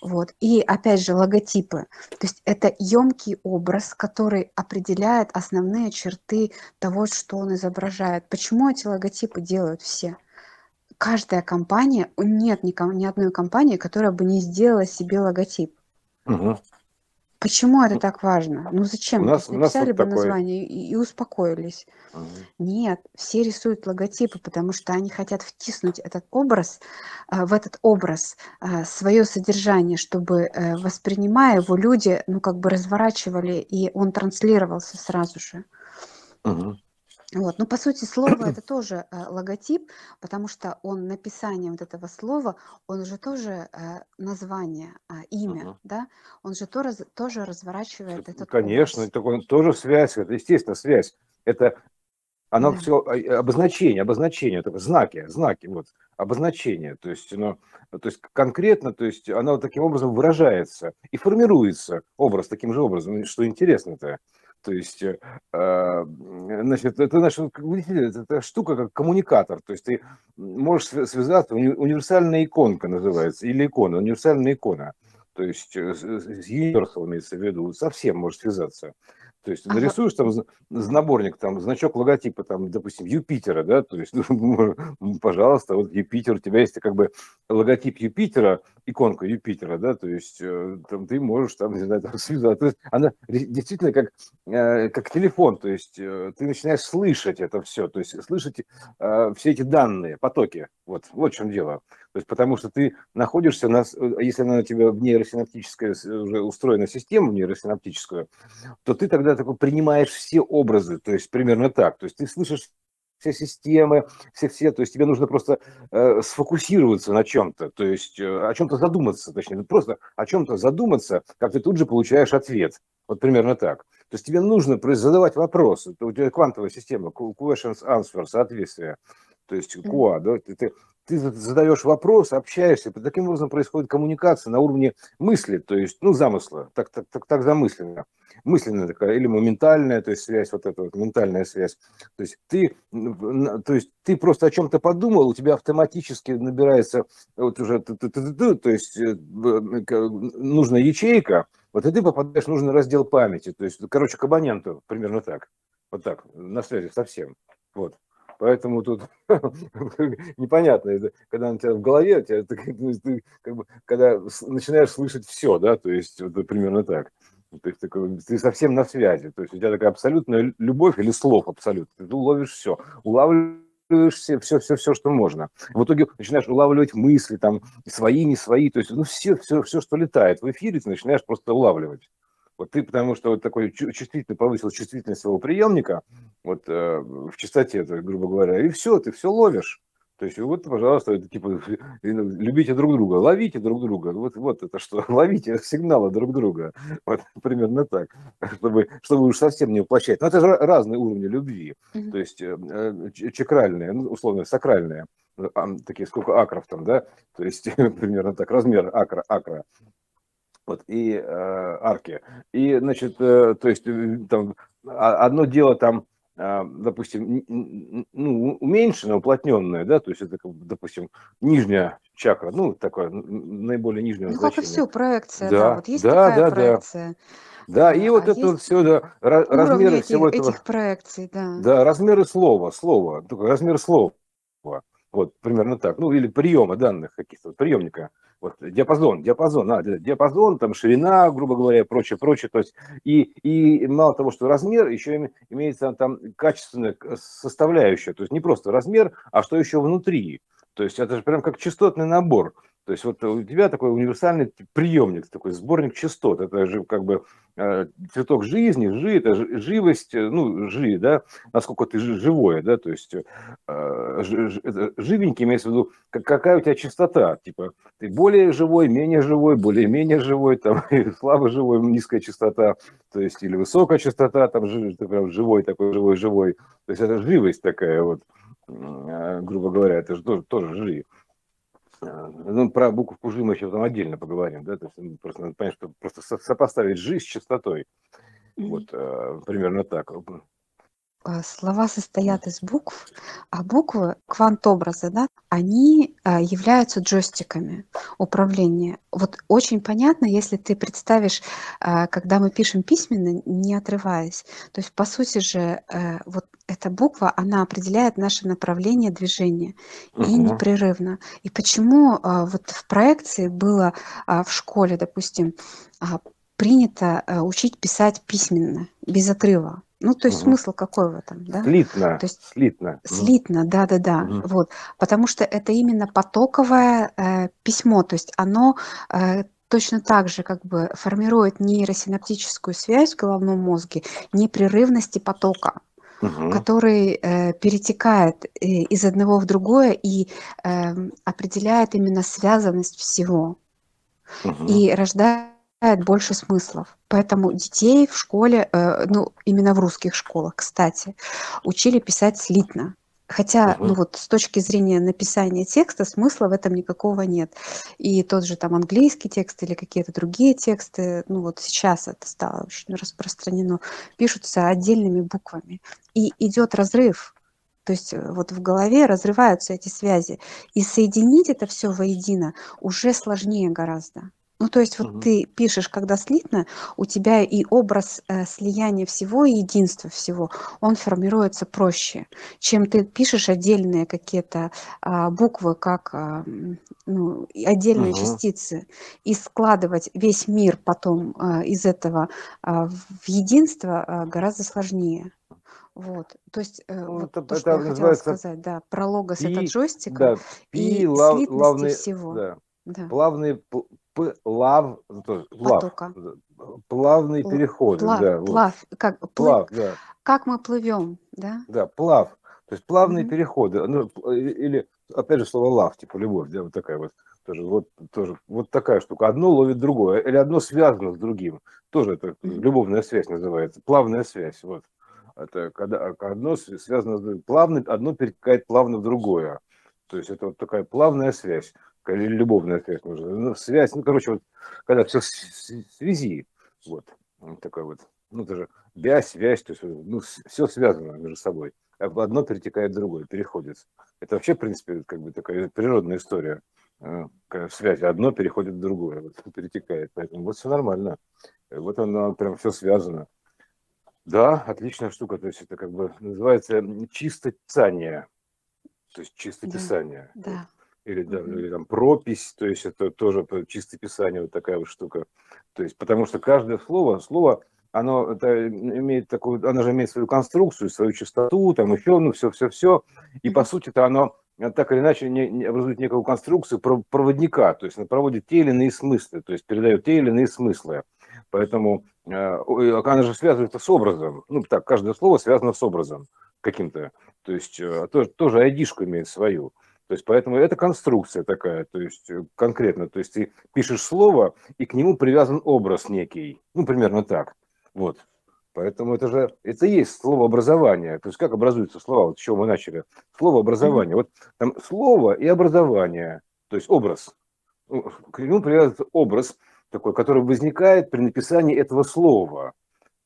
Вот. И опять же логотипы. То есть это емкий образ, который определяет основные черты того, что он изображает. Почему эти логотипы делают все? Каждая компания, нет ни, ни одной компании, которая бы не сделала себе логотип. Угу. Почему это так важно? Ну зачем? У нас, То написали вот бы такой... название и, и успокоились. Угу. Нет, все рисуют логотипы, потому что они хотят втиснуть этот образ, э, в этот образ э, свое содержание, чтобы, э, воспринимая его, люди, ну как бы разворачивали, и он транслировался сразу же. Угу. Вот. Ну, по сути, слово это тоже э, логотип, потому что он написание вот этого слова, он же тоже э, название, э, имя, uh-huh. да, он же то, раз, тоже разворачивает этот Конечно, это он тоже связь, это естественно связь. Это оно да. все а, обозначение, обозначение, это знаки, знаки, вот, обозначение, то есть, оно, то есть конкретно, то есть оно таким образом выражается и формируется образ таким же образом, что интересно-то. То есть, э, а, значит, это, значит, видите, это штука как коммуникатор. То есть ты можешь связаться, универсальная иконка называется, или икона, универсальная икона. То есть э, с Universal имеется в виду, совсем может связаться. То есть ага. нарисуешь там наборник, там значок логотипа, там, допустим, Юпитера, да, то есть, ну, пожалуйста, вот Юпитер, у тебя есть как бы логотип Юпитера, иконка Юпитера, да, то есть э, там ты можешь там, не знаю, там связать. Она действительно как, э, как телефон, то есть э, ты начинаешь слышать это все, то есть слышать все эти данные, потоки, вот, вот в чем дело. То есть потому что ты находишься, на, если она у тебя в нейросинаптическая уже устроена система нейросинаптическую, то ты тогда такой принимаешь все образы, то есть примерно так. То есть ты слышишь все системы, все, все, то есть тебе нужно просто э, сфокусироваться на чем-то, то есть э, о чем-то задуматься, точнее, просто о чем-то задуматься, как ты тут же получаешь ответ. Вот примерно так. То есть тебе нужно задавать вопросы. У тебя квантовая система, questions, answers, соответствие. То есть QA, да, ты, ты, ты задаешь вопрос, общаешься, таким образом происходит коммуникация на уровне мысли, то есть, ну, замысла, так, так, так, так замысленно. Мысленная такая или моментальная, то есть связь, вот эта вот ментальная связь. То есть ты, то есть ты просто о чем-то подумал, у тебя автоматически набирается вот уже, то есть э, нужная ячейка, вот и ты попадаешь в нужный раздел памяти, то есть, короче, к абоненту, примерно так, вот так, на связи совсем, вот. Поэтому тут непонятно, когда у тебя в голове, тебя, ты, ты, когда начинаешь слышать все, да, то есть вот, примерно так. Ну, то есть такой, ты совсем на связи. То есть у тебя такая абсолютная любовь или слов абсолютно. Ты уловишь все. Улавливаешь все, все, все, все, что можно. В итоге начинаешь улавливать мысли, там, свои, не свои. То есть, ну, все, все, все, что летает в эфире, ты начинаешь просто улавливать. Вот ты, потому что вот такой чувствительный, повысил чувствительность своего приемника, вот э, в частоте, грубо говоря, и все, ты все ловишь. То есть вот, пожалуйста, это типа любите друг друга, ловите друг друга. Вот, вот это что, ловите сигналы друг друга. Вот примерно так, чтобы, чтобы уж совсем не воплощать. Но это же разные уровни любви. Mm-hmm. То есть э, чакральные, ну, условно, сакральные, такие сколько акров там, да, то есть примерно так, размер акра, акра вот, и э, арки. И, значит, э, то есть э, там одно дело там а, допустим, ну, уменьшенная, уплотненная, да, то есть это, допустим, нижняя чакра, ну, такое наиболее нижнее ну, значение. как и все, проекция, да, да вот есть да, такая да, проекция. Да, да и вот а это вот все, да, размеры этих, всего этого. этих проекций, да. Да, размеры слова, слова, размер слова. Вот, примерно так. Ну, или приема данных каких-то, приемника. Вот, диапазон, диапазон, а, диапазон, там ширина, грубо говоря, прочее, прочее. То есть, и, и мало того, что размер, еще имеется там качественная составляющая. То есть, не просто размер, а что еще внутри. То есть, это же прям как частотный набор. То есть вот у тебя такой универсальный приемник, такой сборник частот. Это же как бы э, цветок жизни, жи, это живость, э, ну, жи, да, насколько ты живое, да, то есть э, живенький имеется в виду, как, какая у тебя частота, типа ты более живой, менее живой, более-менее живой, там, слабо живой, низкая частота, то есть или высокая частота, там, ты прям живой такой, живой-живой, то есть это живость такая вот, грубо говоря, это же тоже, тоже жи. А, ну, про букву Жи мы еще потом отдельно поговорим, да, то есть ну, просто надо понять, что просто сопоставить Жи с частотой. Вот, э, примерно так. А, слова состоят из букв, а буквы квантобразы, да, они а, являются джойстиками управления. Вот очень понятно, если ты представишь, а, когда мы пишем письменно, не отрываясь. То есть, по сути же, э, вот эта буква, она определяет наше направление движения и угу. непрерывно. И почему вот в проекции было в школе, допустим, принято э, учить писать письменно, без отрыва. Ну, то есть угу. смысл какой в этом, да? Слитно. То есть слитно. Слитно, да, да, да. Угу. Вот, потому что это именно потоковое э, письмо, то есть оно э, точно так же как бы формирует нейросинаптическую связь в головном мозге непрерывности потока угу. который э, перетекает э, из одного в другое и э, определяет именно связанность всего угу. и рождает больше смыслов. Поэтому детей в школе, э, ну, именно в русских школах, кстати, учили писать слитно. Хотя, угу. ну вот с точки зрения написания текста, смысла в этом никакого нет. И тот же там английский текст или какие-то другие тексты, ну вот сейчас это стало очень распространено, пишутся отдельными буквами. И идет разрыв. То есть э, вот в голове разрываются эти связи. И соединить это все воедино уже сложнее гораздо. Ну, то есть вот угу. ты пишешь, когда слитно, у тебя и образ э, слияния всего, и единства всего, он формируется проще, чем ты пишешь отдельные какие-то э, буквы, как э, ну, отдельные угу. частицы, и складывать весь мир потом э, из этого э, в единство э, гораздо сложнее. Вот, то есть э, ну, вот это, то, что это я хотела сказать, да, про логос пи, это джойстик да, и лав, слитности главный, всего. Да. Да. Плавный плав, плав, плавный переход. Плав, да, плав, вот. как, плав, да. как мы плывем, да? Да, плав. То есть плавные mm-hmm. переходы. Ну, или, опять же, слово лав, типа любовь, да, вот такая вот. Тоже, вот, тоже, вот такая штука. Одно ловит другое, или одно связано с другим. Тоже это mm-hmm. любовная связь называется. Плавная связь. Вот. Это когда одно связано с другим. Плавно, одно перетекает плавно в другое. То есть это вот такая плавная связь любовная связь нужна. Ну, связь, ну, короче, вот, когда все в связи, вот, такой вот, ну, это же связь, связь, то есть, ну, все связано между собой. Одно перетекает в другое, переходит. Это вообще, в принципе, как бы такая природная история э, связи. Одно переходит в другое, вот, перетекает. Поэтому вот все нормально. Вот оно прям все связано. Да, отличная штука. То есть это как бы называется чисто писание. То есть чисто да, Да или, да, или там пропись, то есть это тоже чистое писание, вот такая вот штука. То есть, потому что каждое слово, слово, оно это имеет такую, оно же имеет свою конструкцию, свою частоту, там еще, ну, все-все-все, и по сути-то оно так или иначе не, не образует некую конструкцию проводника, то есть оно проводит те или иные смыслы, то есть передает те или иные смыслы. Поэтому э, она же связывается с образом. Ну, так, каждое слово связано с образом каким-то. То есть э, тоже, тоже айдишку имеет свою. То есть поэтому это конструкция такая, то есть э, конкретно, то есть ты пишешь слово, и к нему привязан образ некий, ну, примерно так, вот. Поэтому это же, это и есть слово образование. То есть как образуются слова, вот с чего мы начали. Слово образование. Вот там слово и образование, то есть образ. Ну, к нему привязывается образ такой, который возникает при написании этого слова.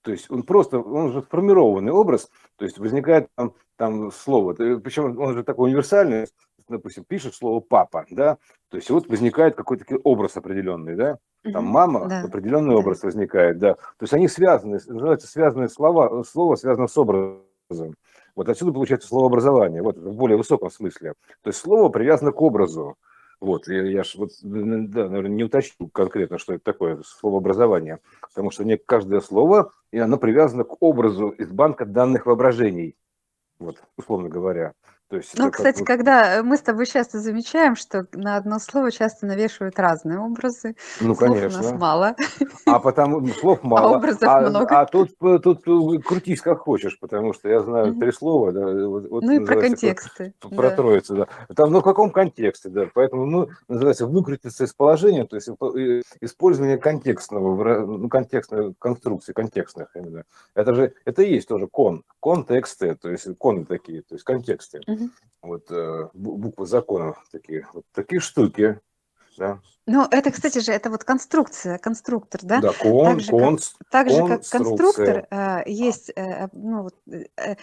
То есть он просто, он же сформированный образ, то есть возникает там, там слово, причем он же такой универсальный, допустим, пишет слово папа, да, то есть вот возникает какой-то образ определенный, да, там мама, да. определенный да. образ возникает, да, то есть они связаны, называется связанные слова, слово связано с образом, Вот отсюда получается словообразование, вот в более высоком смысле. То есть слово привязано к образу. Вот, я, я ж вот, да, наверное, не уточнил конкретно, что это такое словообразование, потому что не каждое слово, и оно привязано к образу из банка данных воображений, вот, условно говоря. То есть ну, кстати, вот... когда мы с тобой часто замечаем, что на одно слово часто навешивают разные образы. Ну, слов конечно. у нас мало. А потому слов а мало. А образов а, много. А тут, тут крутись как хочешь, потому что я знаю mm-hmm. три слова. Да, вот, ну и про контексты. Про, да. про троицу, да. Там, ну, в каком контексте, да. Поэтому, ну, называется, выкрутиться из положения, то есть использование контекстного, ну, контекстной конструкции, контекстных именно. Это же, это и есть тоже кон, контексты, то есть коны такие, то есть контексты. Mm-hmm. Вот э, буквы закона такие, вот такие штуки. Да. Ну, это, кстати же, это вот конструкция, конструктор, да? Да, кон, так же, конс, как, так же, как конструктор, э, есть э, ну, вот, э,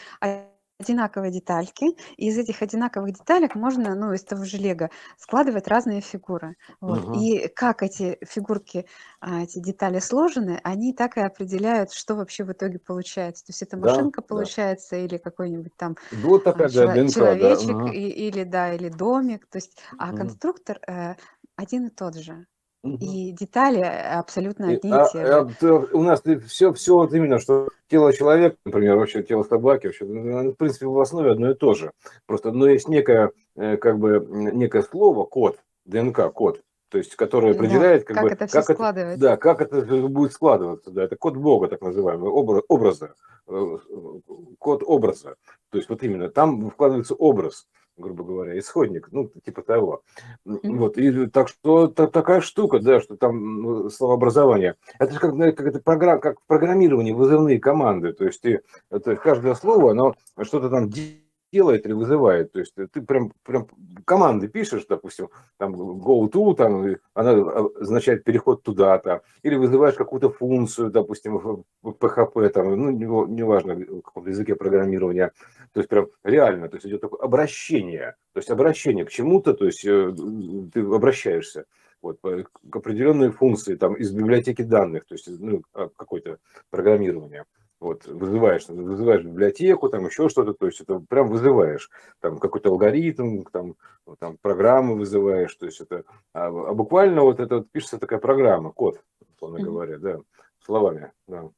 одинаковые детальки, и из этих одинаковых деталек можно, ну, из того же лего складывать разные фигуры. Вот. Угу. И как эти фигурки, а, эти детали сложены, они так и определяют, что вообще в итоге получается. То есть это машинка да, получается да. или какой-нибудь там вот такая, чело- да, человечек, да. И, или да, или домик. То есть, а угу. конструктор э, один и тот же. И детали абсолютно одни и, а, те же. А, у нас все, все вот именно, что тело человека, например, вообще тело собаки, вообще, ну, в принципе, в основе одно и то же. Просто, но есть некое, э, как бы, некое слово, код, ДНК, код, то есть, который определяет, как, как бы, это все как складывается. Это, да, как это будет складываться, да, это код Бога, так называемый, образ, образа, э, код образа. То есть, вот именно там вкладывается образ грубо говоря, исходник, ну, типа того. Вот, и так что та, такая штука, да, что там ну, словообразование. Это же как, как, это программ, как в программировании вызывные команды, то есть ты, это каждое слово, оно что-то там делает или вызывает. То есть ты прям, прям команды пишешь, допустим, там go to, там, она означает переход туда-то, или вызываешь какую-то функцию, допустим, в PHP, там, ну, неважно, не в каком языке программирования. То есть прям реально, то есть идет такое обращение, то есть обращение к чему-то, то есть э, ты обращаешься вот, к определенной функции там, из библиотеки данных, то есть ну, а, какое-то программирование вот, вызываешь, вызываешь библиотеку, там еще что-то, то есть это прям вызываешь, там какой-то алгоритм, там, там программы вызываешь, то есть это, а, а буквально вот это вот пишется такая программа, код, условно mm-hmm. говоря, да, словами, да.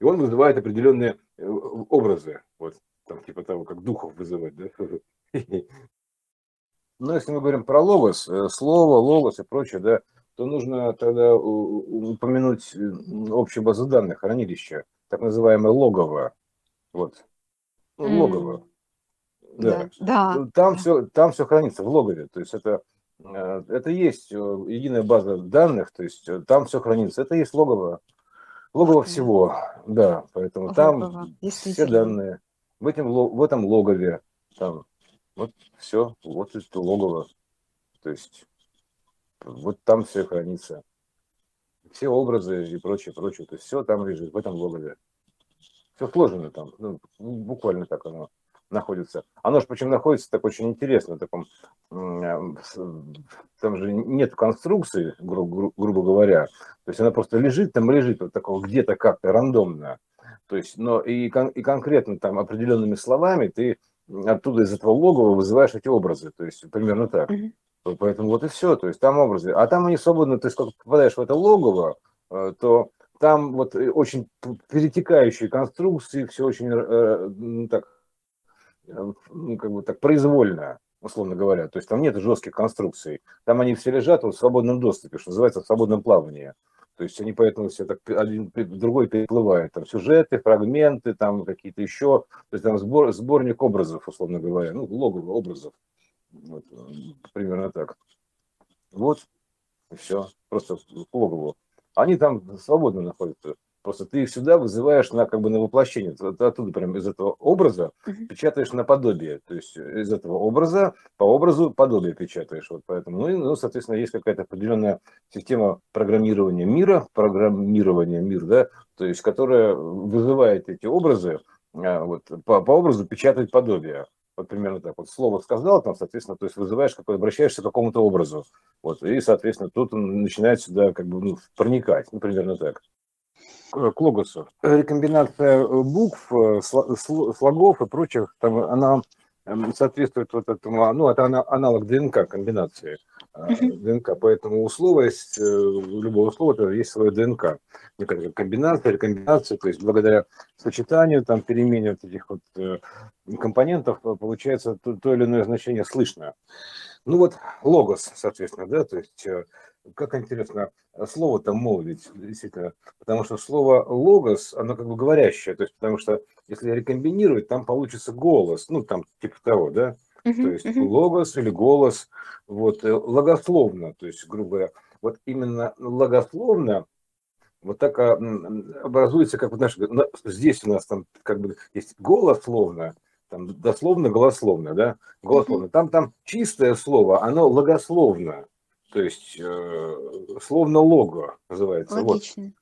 И он вызывает определенные э, образы, вот, там типа того, как духов вызывать, да. Но если мы говорим про логос, э, слово, логос и прочее, да, то нужно тогда упомянуть общую базу данных, хранилища, так называемое логово. Вот. Mm. Логово. Да. да. Там, все, там все хранится в логове. То есть это, э, это есть э, единая база данных, то есть э, там все хранится. Это есть логово. Логово всего, да, поэтому логово. там все данные. В, этом, в этом логове, там, вот все, вот это логово. То есть вот там все хранится. Все образы и прочее, прочее. То есть все там лежит, в этом логове. Все сложено там. Ну, буквально так оно находится. Оно же почему находится так очень интересно, таком, там же нет конструкции, гру, гру, грубо говоря. То есть она просто лежит там лежит вот такого где-то как-то рандомно. То есть, но и, и конкретно там определенными словами ты оттуда из этого логова вызываешь эти образы. То есть примерно так. Mm-hmm. Поэтому вот и все, то есть там образы. А там они свободно, то есть как попадаешь в это логово, э, то там вот э, очень перетекающие конструкции, все очень э, ну, так, ну, как бы так произвольно, условно говоря. То есть там нет жестких конструкций. Там они все лежат в свободном доступе, что называется в свободном плавании. То есть они поэтому все так один другой переплывают. Там сюжеты, фрагменты, там какие-то еще. То есть там сбор, сборник образов, условно говоря, ну, логово образов. Вот, примерно так. Вот, и все. Просто к логову. Они там свободно находятся. Просто ты их сюда вызываешь на как бы на воплощение. Ты оттуда прям из этого образа uh-huh. печатаешь на подобие. То есть из этого образа по образу подобие печатаешь. Вот поэтому, ну, и, ну, соответственно, есть какая-то определенная система программирования мира, программирования мира, да, то есть которая вызывает эти образы, а, вот, по, по образу печатать подобие вот примерно так вот слово сказал, там, соответственно, то есть вызываешь, какой, обращаешься к какому-то образу, вот, и, соответственно, тут он начинает сюда как бы ну, проникать, ну, примерно так. к логосу. Рекомбинация букв, слогов и прочих, там, она Эм, соответствует вот этому, ну, это аналог ДНК комбинации ДНК, поэтому у слова есть, э, любого слова это есть свое ДНК, некая комбинация, рекомбинация, то есть благодаря сочетанию, там, перемене вот этих вот э, компонентов э, получается то, то или иное значение слышно. Ну вот логос, соответственно, да, то есть как интересно, слово-то молвить, действительно, потому что слово логос, оно как бы говорящее, то есть потому что если рекомбинировать, там получится голос, ну там типа того, да, uh-huh, то есть uh-huh. логос или голос, вот, э, логословно, то есть, грубо говоря, вот именно логословно вот так а, образуется, как вот наш, здесь у нас там как бы есть голословно, там дословно, голословно, да, голословно. Там, там чистое слово, оно логословно, то есть э, словно лого называется. Логично.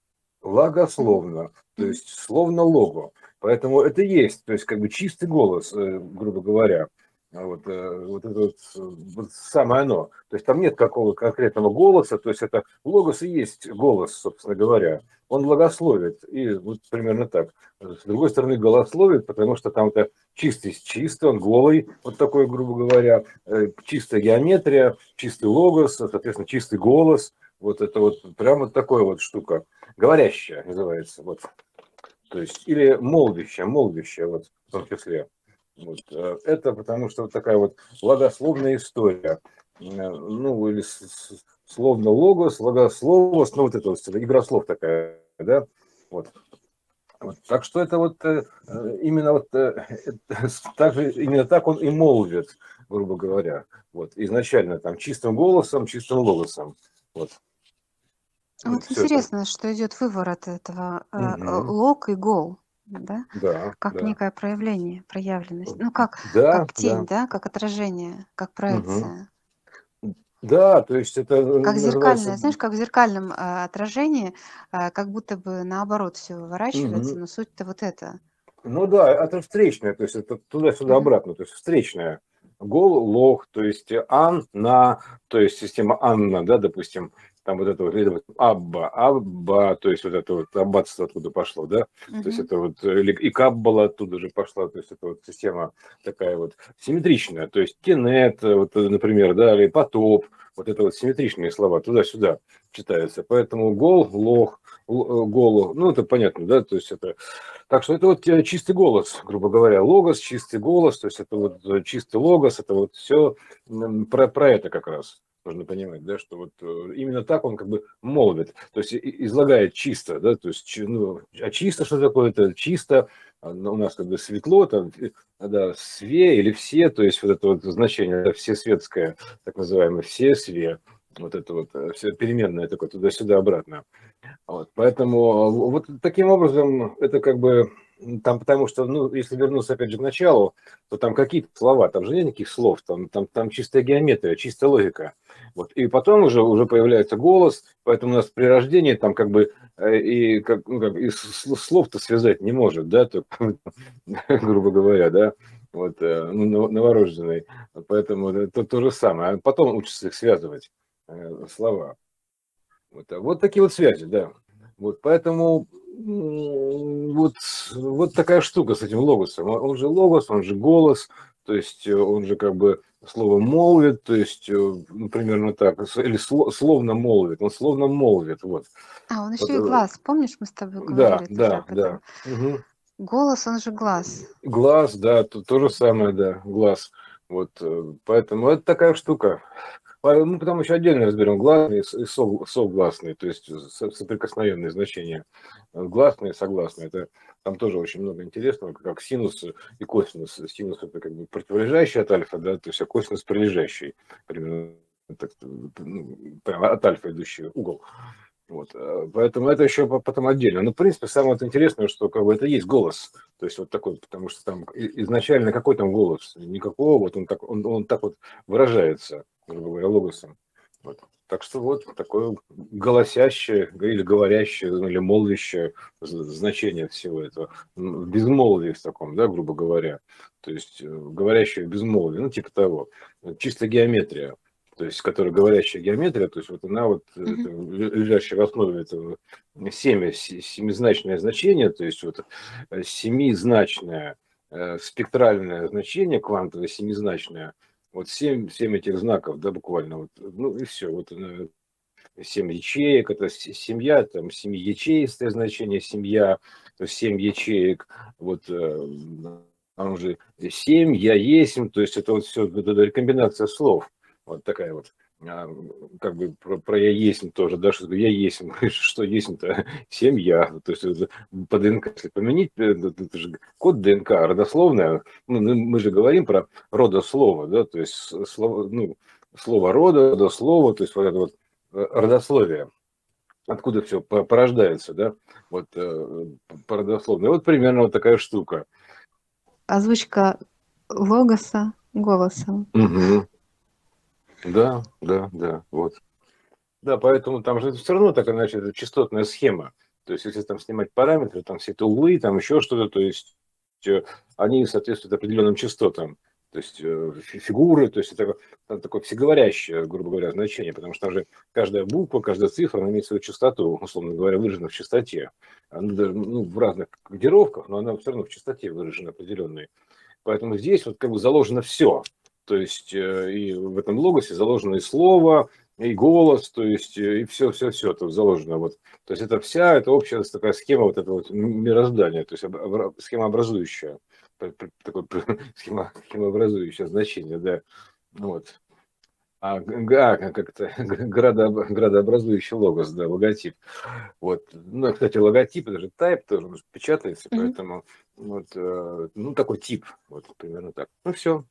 Вот. Логословно, то есть словно лого. Поэтому это есть, то есть как бы чистый голос, э, грубо говоря. Вот, э, вот это вот, вот самое оно. То есть там нет какого конкретного голоса, то есть это логос и есть голос, собственно говоря он благословит. И вот примерно так. С другой стороны, голословит, потому что там это чистый чистый, он голый, вот такой, грубо говоря, э, чистая геометрия, чистый логос, соответственно, чистый голос. Вот это вот прямо вот такая вот штука. Говорящая называется. Вот. То есть, или молвящая, молвящая, вот в том числе. Вот. Э, это потому что вот такая вот благословная история. Э, ну, или словно логос, логословос, ну, вот это вот игра слов такая да, вот. Вот. Так что это вот э, именно вот э, так же, именно так он и молвит, грубо говоря. Вот изначально там чистым голосом, чистым логосом. Вот. Вот Все интересно, это. что идет выворот этого угу. лог и гол, да? Да. Как да. некое проявление, проявленность. Ну как, да, как тень, да. да, как отражение, как проекция. Да, то есть это э, Как зеркальное, знаешь, как в зеркальном э, отражении, э, как будто бы наоборот все выворачивается, Мгм. но суть-то вот это. Ну да, это встречное, то есть это туда-сюда обратно, то есть встречное. Гол, лох, то есть ан, на, то есть система Анна, да, допустим, там вот это вот, Абба, Абба, то есть вот это вот аббатство оттуда пошло, да, то есть это вот, или и Каббала оттуда же пошла, то есть это вот система такая вот симметричная, то есть Кенет, вот, например, да, или потоп, вот это вот симметричные слова туда-сюда читаются, поэтому гол, лох, э, голу, ну это понятно, да, то есть это, так что это вот э, чистый голос, грубо говоря, логос, чистый голос, то есть это вот э, чистый логос, это вот все про, про это как раз нужно понимать, да, что вот э, именно так он как бы молвит, то есть излагает чисто, да, то есть, ну, а чисто что такое? Это чисто, а, у нас как бы светло, там, да, све или все, то есть вот это вот значение, да, все светское, так называемое, все све, вот это вот э, все переменное такое туда-сюда обратно. Вот, поэтому вот таким образом это как бы там, потому что, ну, если вернуться опять же к началу, то там какие-то слова, там же нет никаких слов, там, там, там чистая геометрия, чистая логика. Вот. И потом уже, уже появляется голос, поэтому у нас при рождении там как бы э, и, как, ну, как, и слов-то связать не может, да, то, грубо говоря, да, вот, э, ну, новорожденный. Поэтому это то же самое. А потом учится их связывать, э, слова. Вот, вот такие вот связи, да. Вот поэтому вот, вот такая штука с этим логосом. Он же логос, он же голос, то есть э, он же как бы слово молвит, то есть, э, ну, примерно так, или словно молвит, он словно молвит, вот. А, он еще вот, и глаз, помнишь, мы с тобой говорили? Да, да, да. Угу. Голос, он же глаз. Глаз, да, то, то же самое, да, глаз. Вот, э, поэтому это такая штука. Мы потом еще отдельно разберем гласные и согласные, то есть соприкосновенные значения. Гласные, согласные, это там тоже очень много интересного, как синус и косинус. Синус это как бы противолежащий от альфа, да, то есть а косинус прилежащий, примерно так, ну, от альфа идущий угол. Вот. Поэтому это еще потом отдельно. Но, в принципе, самое интересное, что как бы это есть голос. То есть вот такой, потому что там изначально какой там голос? Никакого, вот он так, он, он так вот выражается грубо говоря, логосом. Вот. Так что вот такое голосящее или говорящее, или молвящее значение всего этого. В безмолвии в таком, да, грубо говоря. То есть э, говорящее в безмолвии, ну типа того. Чисто геометрия. то есть, которая говорящая геометрия, то есть вот она вот, mm-hmm. лежащая в основе этого семя, семизначное значение, то есть вот э, семизначное э, спектральное значение, квантовое семизначное, вот семь, семь этих знаков, да, буквально, вот, ну и все, вот семь ячеек, это семья, там семиячеистое значение семья, то есть семь ячеек, вот там же семь, я есть, то есть это вот все это рекомбинация слов, вот такая вот как бы про, про я есть тоже, да, что я есть, что есть-то семья, то есть по ДНК, если поменять, э, это же код ДНК родословная, ну, мы же говорим про родослово, да, то есть слово, ну, слово рода, родослово, то есть вот это вот э, родословие, откуда все порождается, да, вот э, по родословной. Вот примерно вот такая штука – озвучка логоса голосом. Угу. Да, да, да, вот. Да, поэтому там же все равно такая, значит, это частотная схема. То есть, если там снимать параметры, там все это углы, там еще что-то, то есть э, они соответствуют определенным частотам. То есть э, фигуры, то есть это, это такое всеговорящее, грубо говоря, значение, потому что там же каждая буква, каждая цифра, она имеет свою частоту, условно говоря, выражена в частоте она даже ну, в разных кодировках, но она все равно в частоте выражена определенной. Поэтому здесь вот как бы заложено все. То есть э, и в этом логосе заложено и слово, и голос, то есть э, и все, все, все тут заложено. Вот. То есть это вся, это общая такая схема вот этого вот мироздания, то есть схема образующая, такое схема, схемообразующее значение, да. Вот а, а как-то градообразующий логос, да, логотип. Вот. Ну, кстати, логотип, это же type тоже печатается, mm-hmm. поэтому вот, э, ну, такой тип, вот, примерно так. Ну, все,